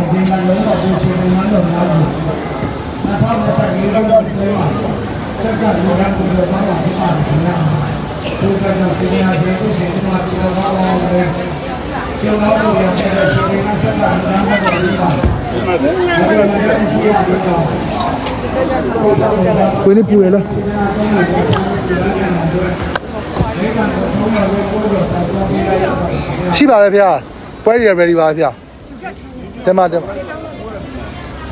ဒါနဲ့မှဒီမှာလုံးတော့ဒီရှင်မန်းတော်များကြီး။နောက်တော့ဆက်ပြီးတော့ပြောပါ။အဲ့ဒါကလောကကိုတော့ဘာမှမဖြစ်ပါဘူးလား။ဒီကတော့ပညာရှင်ကိုရှင်မှာပြောပါတော့လေ။ကျောင်းတော်ကိုရတဲ့ရှင်ကဆက်တာနားမတော်ဘူးပါ။ဒီမှာလည်းရှိရတော့ကိုနေပြူရလားရှိပါ လေဗျာပွဲရ ready ပါဗျာ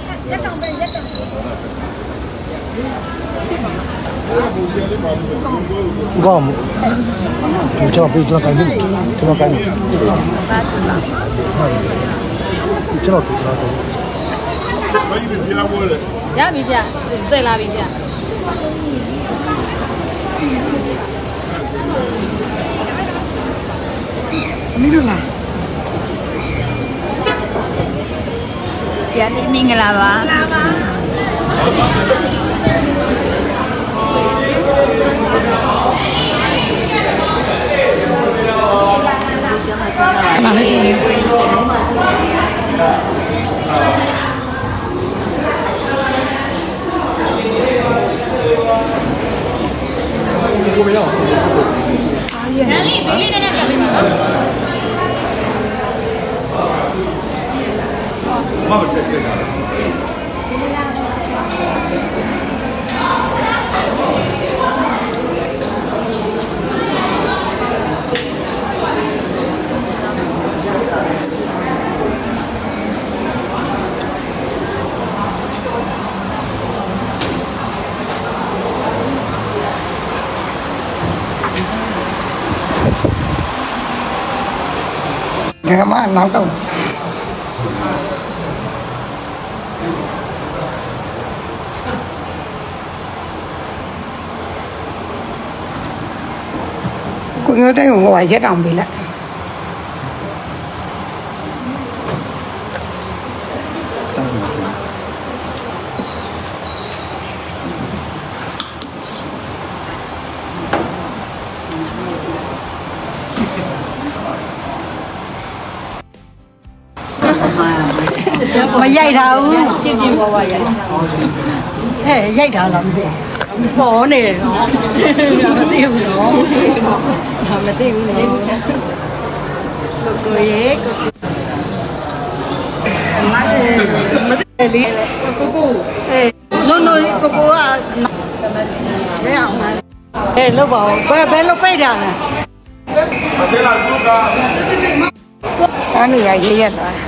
တက်မတက်မကောင်းကျွန်တော်ပြေကျွန်တော်ကိုင်းကျွန်တော်ကိုင်းကျွန်တော်ကျွန်တော်ရပြီဗျသိလာပြီဗျအမီးတို့လား ရာတိမင်္ဂလာပါခဏလေးကြည့်ကိုမရအောင်ဒါကမှနောက် Nghe má ăn nóng không? Cô nhớ tới ngoài chết đồng bị lắm မရိုက်တာဘူးကျင့်ပြဘဝရိုက်တာဟဲ့ရိုက်တာလားမသိဘူးပေါ်နေတယ်နော်မသိဘူးနော်မသိဘူးနော်ကိုကိုရေကိုမတ်မသိလေကိုကိုအေးနိုးနိုးကိုကိုကလဲအောင်ဟဲ့လောက်ပါဦးဘယ်ဘယ်လောက်ပိတ်တာလဲအားနေရရေးရက်သွားအလို့ရှိရင်ဥစ္စာတော်တော်အေးမောတာဒီလိုမှာလဲအလူကဘုရားကိုဘုရားကလည်းသာအဓိကဓမ္မဘုရားကလည်းနာလို့ရှိရင်ဥစ္စာတော်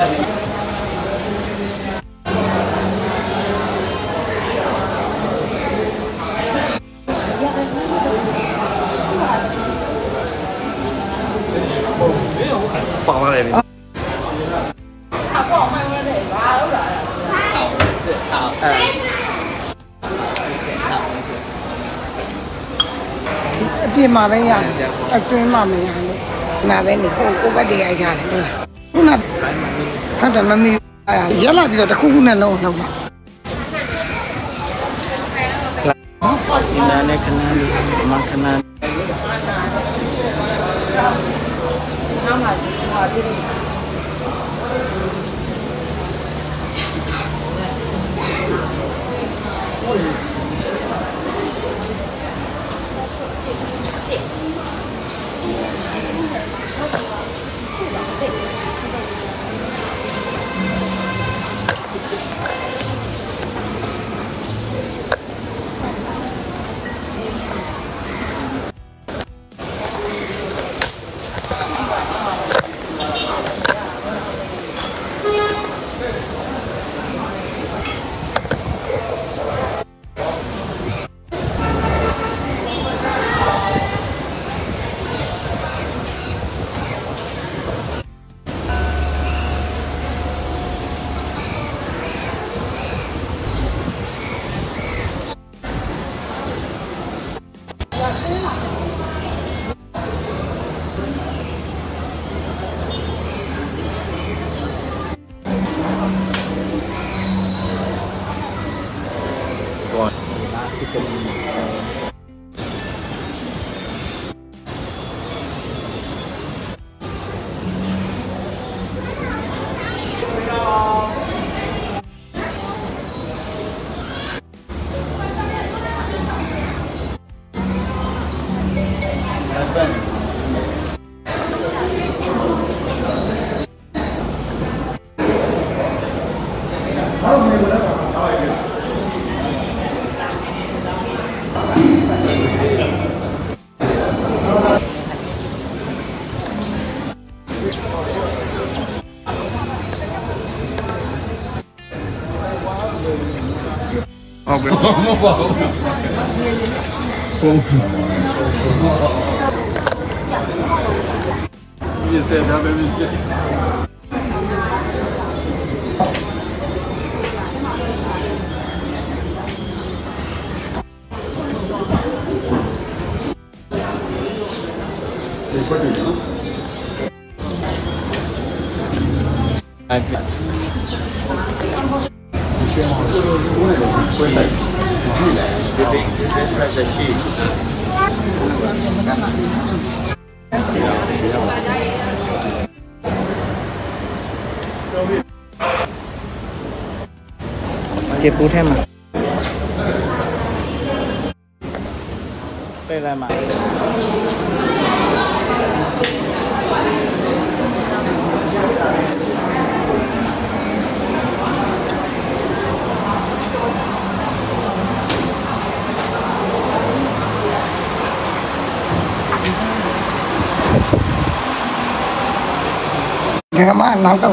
爆翻嚟面！阿哥，我咪会嚟啩？都嚟啊！好，是好。别骂人呀！哎，对骂人呀！骂人你后，我把你挨下来，对吧？我那。 ဟုတ်တယ်မမီရက်လာပြီးတော့တစ်ခုခုနဲ့လုံးလုံးတော့ဒီနာနဲ့ခဏလေးမခဏဟ 好，我们不走。不。嗯好的好的 chế phú thêm à? đây là mà Thank you. แข่งม้าน้ำก็